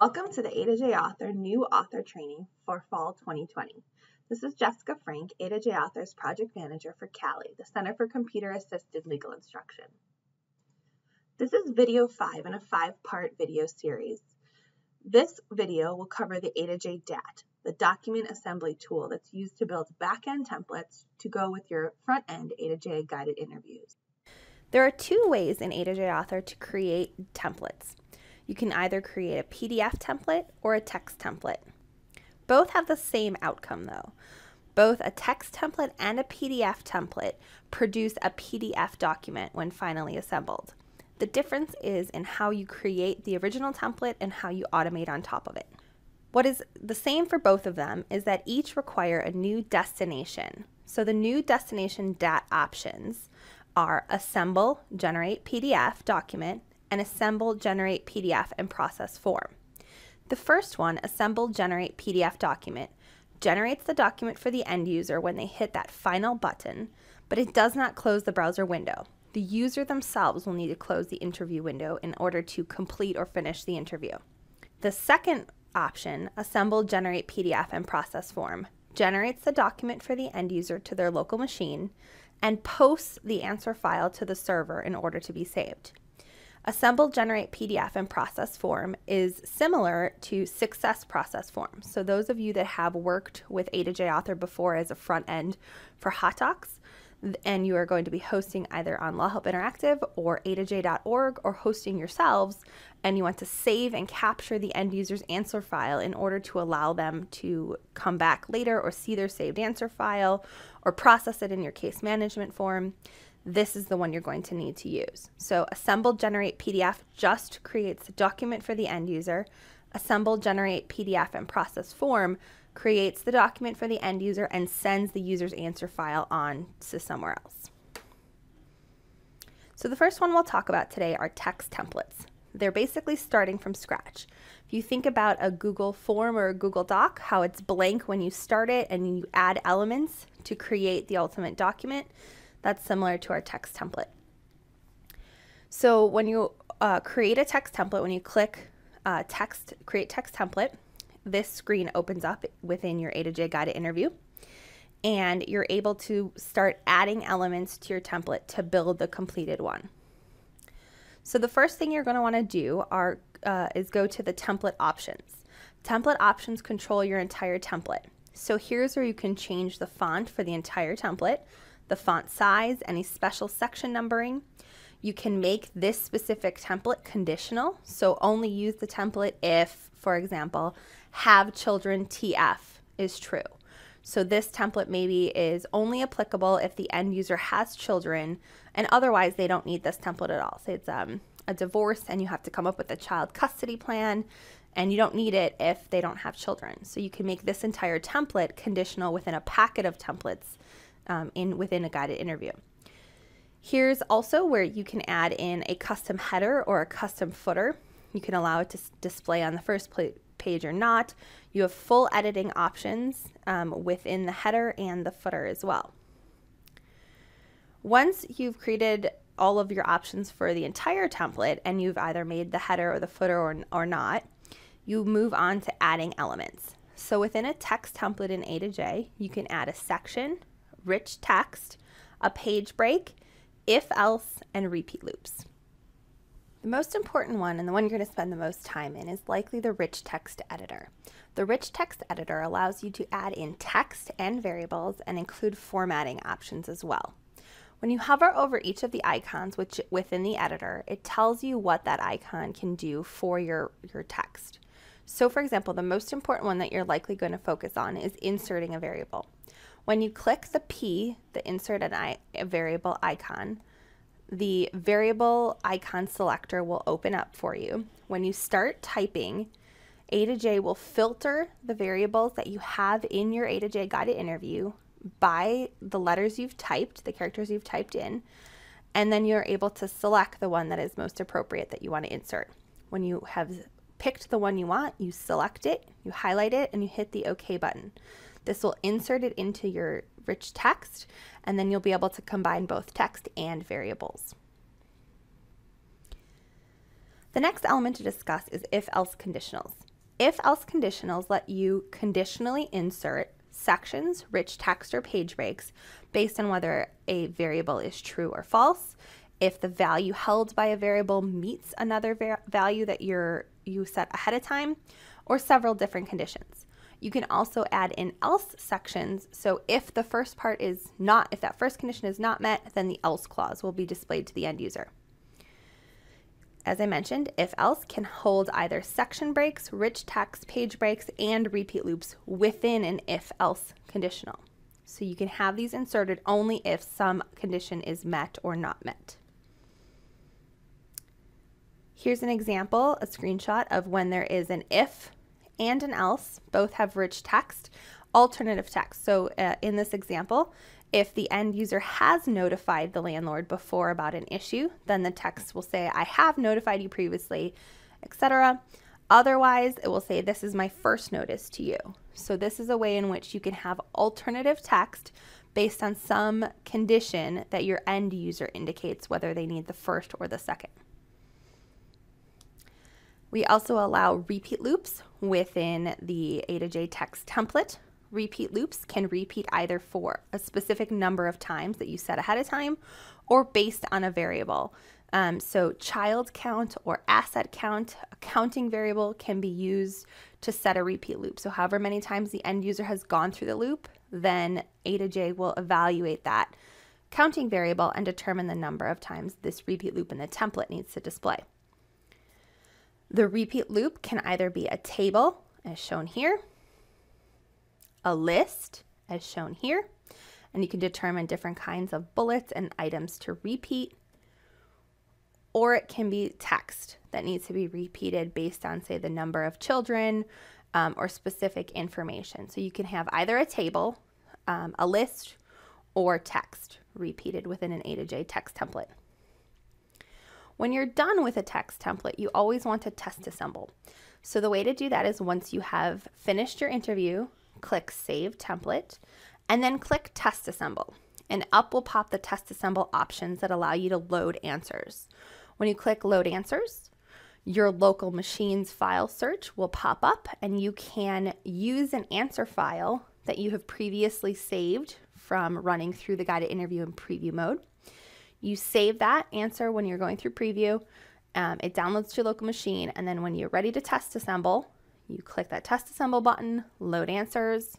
Welcome to the A to J Author new author training for fall 2020. This is Jessica Frank, A to J Author's project manager for CALI, the Center for Computer Assisted Legal Instruction. This is video five in a five part video series. This video will cover the A to J DAT, the document assembly tool that's used to build back-end templates to go with your front-end A to J guided interviews. There are two ways in A to J Author to create templates. You can either create a PDF template or a text template. Both have the same outcome though. Both a text template and a PDF template produce a PDF document when finally assembled. The difference is in how you create the original template and how you automate on top of it. What is the same for both of them is that each require a new destination. So the new destination DAT options are assemble, generate PDF document, and assemble, generate PDF, and process form. The first one, assemble, generate PDF document, generates the document for the end user when they hit that final button, but it does not close the browser window. The user themselves will need to close the interview window in order to complete or finish the interview. The second option, assemble, generate PDF, and process form, generates the document for the end user to their local machine and posts the answer file to the server in order to be saved. Assemble, generate PDF, and process form is similar to success process form. So those of you that have worked with A to J Author before as a front end for HotDocs, and you are going to be hosting either on LawHelp Interactive or a2j.org or hosting yourselves, and you want to save and capture the end user's answer file in order to allow them to come back later or see their saved answer file or process it in your case management form, this is the one you're going to need to use. So assemble generate PDF just creates the document for the end user. Assemble generate PDF and process form creates the document for the end user and sends the user's answer file on to somewhere else. So the first one we'll talk about today are text templates. They're basically starting from scratch. If you think about a Google form or a Google Doc, how it's blank when you start it and you add elements to create the ultimate document, that's similar to our text template. So when you uh, create a text template, when you click uh, text, create text template, this screen opens up within your A to J guided interview and you're able to start adding elements to your template to build the completed one. So the first thing you're going to want to do are, uh, is go to the template options. Template options control your entire template. So here's where you can change the font for the entire template the font size, any special section numbering. You can make this specific template conditional, so only use the template if, for example, have children TF is true. So this template maybe is only applicable if the end user has children, and otherwise they don't need this template at all. Say it's um, a divorce and you have to come up with a child custody plan, and you don't need it if they don't have children. So you can make this entire template conditional within a packet of templates um, in within a guided interview. Here's also where you can add in a custom header or a custom footer. You can allow it to display on the first page or not. You have full editing options um, within the header and the footer as well. Once you've created all of your options for the entire template and you've either made the header or the footer or, or not, you move on to adding elements. So within a text template in A to J, you can add a section, rich text, a page break, if else, and repeat loops. The most important one, and the one you're going to spend the most time in, is likely the rich text editor. The rich text editor allows you to add in text and variables and include formatting options as well. When you hover over each of the icons which, within the editor, it tells you what that icon can do for your, your text. So for example, the most important one that you're likely going to focus on is inserting a variable. When you click the P, the insert an variable icon, the variable icon selector will open up for you. When you start typing, A to J will filter the variables that you have in your A to J guided interview by the letters you've typed, the characters you've typed in, and then you're able to select the one that is most appropriate that you want to insert. When you have picked the one you want, you select it, you highlight it, and you hit the OK button. This will insert it into your rich text, and then you'll be able to combine both text and variables. The next element to discuss is if-else conditionals. If else conditionals let you conditionally insert sections, rich text, or page breaks based on whether a variable is true or false, if the value held by a variable meets another va- value that you're you set ahead of time, or several different conditions. You can also add in else sections. So if the first part is not, if that first condition is not met, then the else clause will be displayed to the end user. As I mentioned, if else can hold either section breaks, rich text, page breaks, and repeat loops within an if else conditional. So you can have these inserted only if some condition is met or not met. Here's an example, a screenshot of when there is an if and an else. Both have rich text, alternative text. So uh, in this example, if the end user has notified the landlord before about an issue, then the text will say, I have notified you previously, etc. Otherwise, it will say, This is my first notice to you. So, this is a way in which you can have alternative text based on some condition that your end user indicates whether they need the first or the second. We also allow repeat loops within the A to J text template. Repeat loops can repeat either for a specific number of times that you set ahead of time or based on a variable. Um, so, child count or asset count, a counting variable, can be used to set a repeat loop. So, however many times the end user has gone through the loop, then A to J will evaluate that counting variable and determine the number of times this repeat loop in the template needs to display. The repeat loop can either be a table, as shown here, a list, as shown here, and you can determine different kinds of bullets and items to repeat, or it can be text that needs to be repeated based on, say, the number of children um, or specific information. So you can have either a table, um, a list, or text repeated within an A to J text template. When you're done with a text template, you always want to test assemble. So the way to do that is once you have finished your interview, click Save Template, and then click Test Assemble. And up will pop the Test Assemble options that allow you to load answers. When you click Load Answers, your local machine's file search will pop up, and you can use an answer file that you have previously saved from running through the guided interview in preview mode. You save that answer when you're going through preview. Um, it downloads to your local machine, and then when you're ready to test assemble, you click that test assemble button, load answers,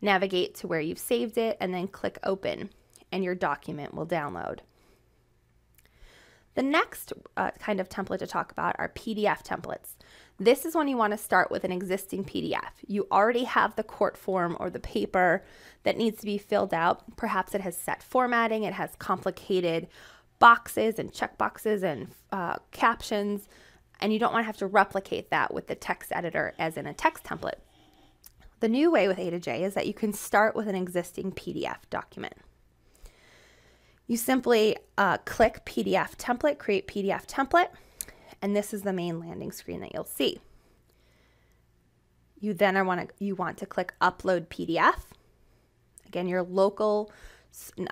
navigate to where you've saved it, and then click open, and your document will download. The next uh, kind of template to talk about are PDF templates. This is when you want to start with an existing PDF. You already have the court form or the paper that needs to be filled out. Perhaps it has set formatting, it has complicated boxes and checkboxes and uh, captions, and you don't want to have to replicate that with the text editor as in a text template. The new way with A to J is that you can start with an existing PDF document. You simply uh, click PDF template, create PDF template, and this is the main landing screen that you'll see. You then are want to you want to click upload PDF. Again, your local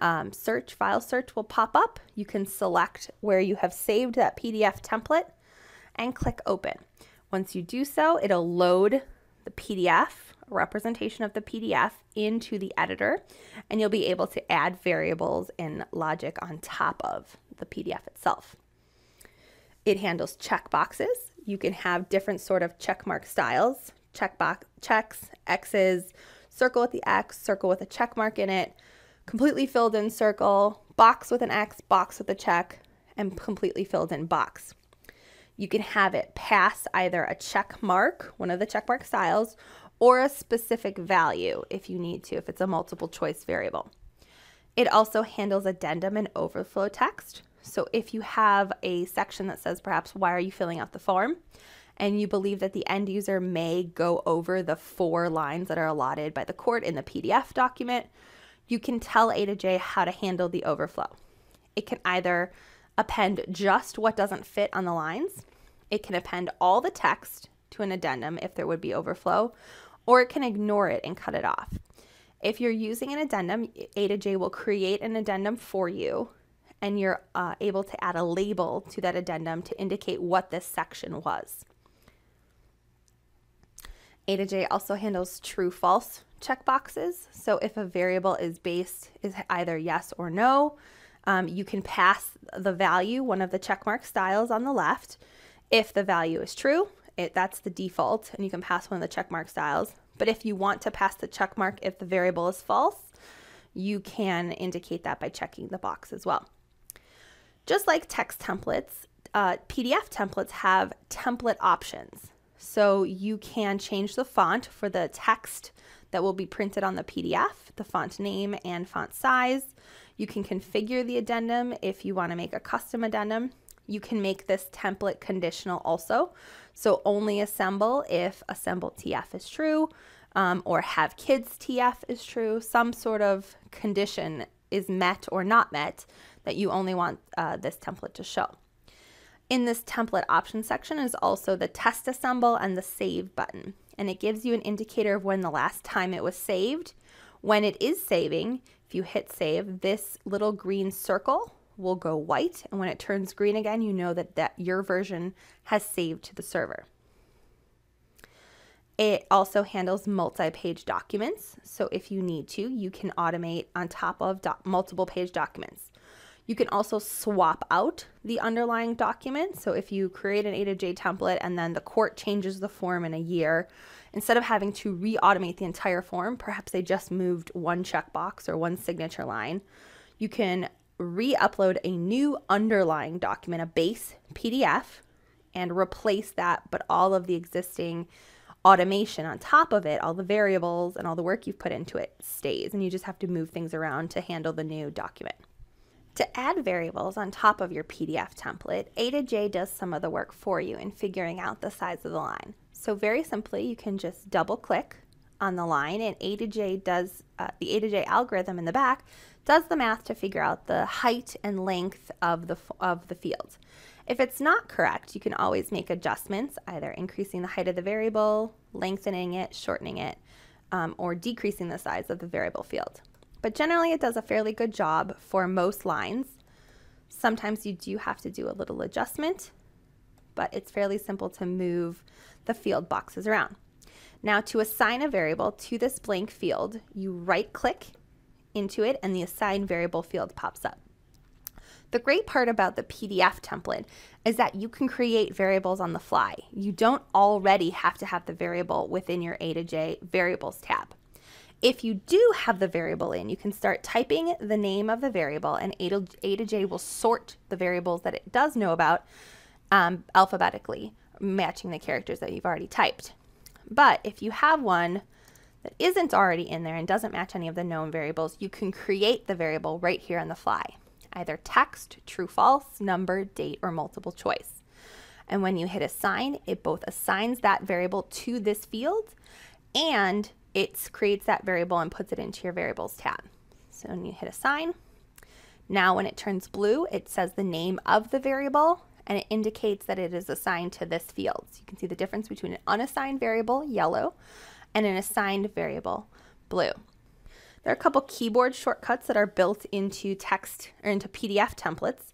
um, search file search will pop up. You can select where you have saved that PDF template and click open. Once you do so, it'll load the PDF, representation of the PDF, into the editor, and you'll be able to add variables and logic on top of the PDF itself. It handles checkboxes. You can have different sort of checkmark styles, check box checks, X's, circle with the X, circle with a check mark in it, completely filled in circle, box with an X, box with a check, and completely filled in box. You can have it pass either a check mark, one of the check mark styles, or a specific value if you need to, if it's a multiple choice variable. It also handles addendum and overflow text. So if you have a section that says perhaps, why are you filling out the form? And you believe that the end user may go over the four lines that are allotted by the court in the PDF document, you can tell A to J how to handle the overflow. It can either append just what doesn't fit on the lines, it can append all the text to an addendum if there would be overflow, or it can ignore it and cut it off. If you're using an addendum, A to J will create an addendum for you and you're uh, able to add a label to that addendum to indicate what this section was. A to J also handles true false checkboxes. So if a variable is based is either yes or no, um, you can pass the value, one of the checkmark styles on the left. If the value is true, it, that's the default, and you can pass one of the checkmark styles. But if you want to pass the checkmark if the variable is false, you can indicate that by checking the box as well. Just like text templates, uh, PDF templates have template options. So you can change the font for the text that will be printed on the PDF, the font name and font size. You can configure the addendum if you want to make a custom addendum. You can make this template conditional also. So only assemble if assemble TF is true um, or have kids TF is true. Some sort of condition is met or not met that you only want uh, this template to show. In this template option section is also the test assemble and the save button and it gives you an indicator of when the last time it was saved. When it is saving, if you hit save, this little green circle will go white. And when it turns green again, you know that, that your version has saved to the server. It also handles multi-page documents. So if you need to, you can automate on top of multiple page documents. You can also swap out the underlying document. So if you create an A to J template and then the court changes the form in a year, instead of having to re-automate the entire form, perhaps they just moved one checkbox or one signature line, you can re-upload a new underlying document, a base PDF, and replace that, but all of the existing automation on top of it, all the variables and all the work you've put into it stays, and you just have to move things around to handle the new document. To add variables on top of your PDF template, A to J does some of the work for you in figuring out the size of the line. So very simply, you can just double click on the line and A to J does, uh, the A to J algorithm in the back does the math to figure out the height and length of the, of the field. If it's not correct, you can always make adjustments, either increasing the height of the variable, lengthening it, shortening it, um, or decreasing the size of the variable field but generally it does a fairly good job for most lines. Sometimes you do have to do a little adjustment, but it's fairly simple to move the field boxes around. Now to assign a variable to this blank field, you right click into it and the assign variable field pops up. The great part about the PDF template is that you can create variables on the fly. You don't already have to have the variable within your A to J variables tab. If you do have the variable in, you can start typing the name of the variable and A to, A to J will sort the variables that it does know about um, alphabetically, matching the characters that you've already typed. But if you have one that isn't already in there and doesn't match any of the known variables, you can create the variable right here on the fly, either text, true, false, number, date, or multiple choice. And when you hit assign, it both assigns that variable to this field and it creates that variable and puts it into your variables tab. So when you hit assign, now when it turns blue, it says the name of the variable and it indicates that it is assigned to this field. So you can see the difference between an unassigned variable, yellow, and an assigned variable, blue. There are a couple keyboard shortcuts that are built into text or into PDF templates,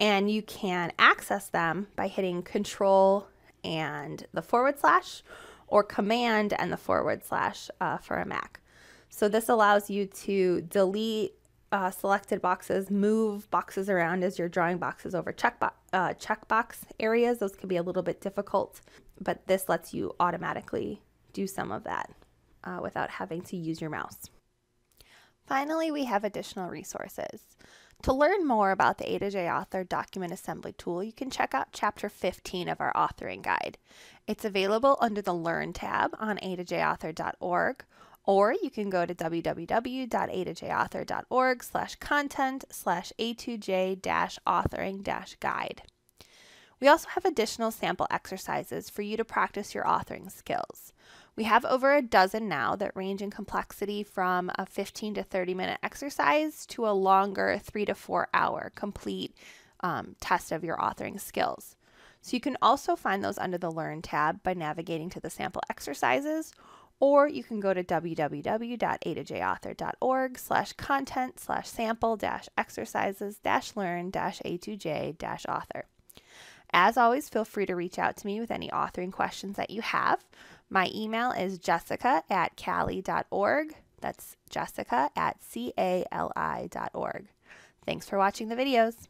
and you can access them by hitting Control and the forward slash or Command and the forward slash uh, for a Mac. So this allows you to delete uh, selected boxes, move boxes around as you're drawing boxes over checkbox uh, checkbox areas. Those can be a little bit difficult, but this lets you automatically do some of that uh, without having to use your mouse. Finally, we have additional resources. To learn more about the A to J Author document assembly tool, you can check out chapter 15 of our authoring guide. It's available under the Learn tab on a2jauthor.org, or you can go to www.a2jauthor.org slash content slash a2j authoring guide. We also have additional sample exercises for you to practice your authoring skills. We have over a dozen now that range in complexity from a 15 to 30 minute exercise to a longer three to four hour complete um, test of your authoring skills. So you can also find those under the Learn tab by navigating to the sample exercises, or you can go to www.a2jauthor.org slash content slash sample dash exercises dash learn dash a2j dash author. As always, feel free to reach out to me with any authoring questions that you have. My email is jessica at cali.org. That's jessica at cali.org. Thanks for watching the videos.